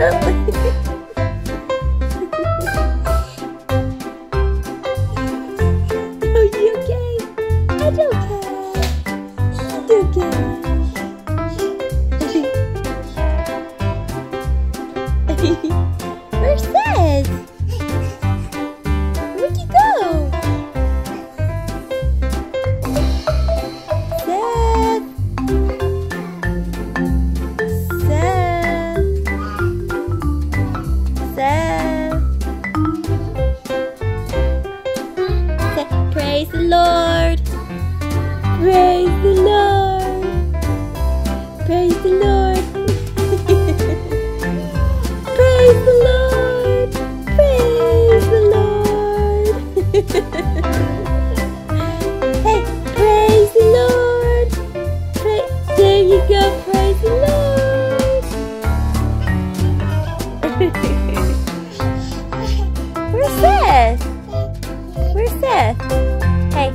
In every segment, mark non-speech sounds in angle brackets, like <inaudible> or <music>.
<laughs> Are you okay? I'm okay. okay. Where's Seth? Praise the Lord. Praise the Lord. Praise the Lord. <laughs> Praise the Lord. Praise the Lord. <laughs> hey, praise the Lord. There you go. Praise the Lord. <laughs> Where's Seth? Where's Seth? Hey,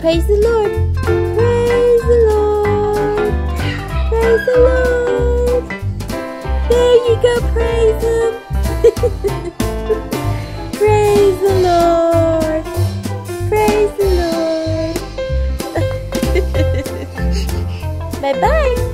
praise the Lord. Praise the Lord. Praise the Lord. There you go, praise Him. <laughs> praise the Lord. Praise the Lord. <laughs> Bye-bye. Bye.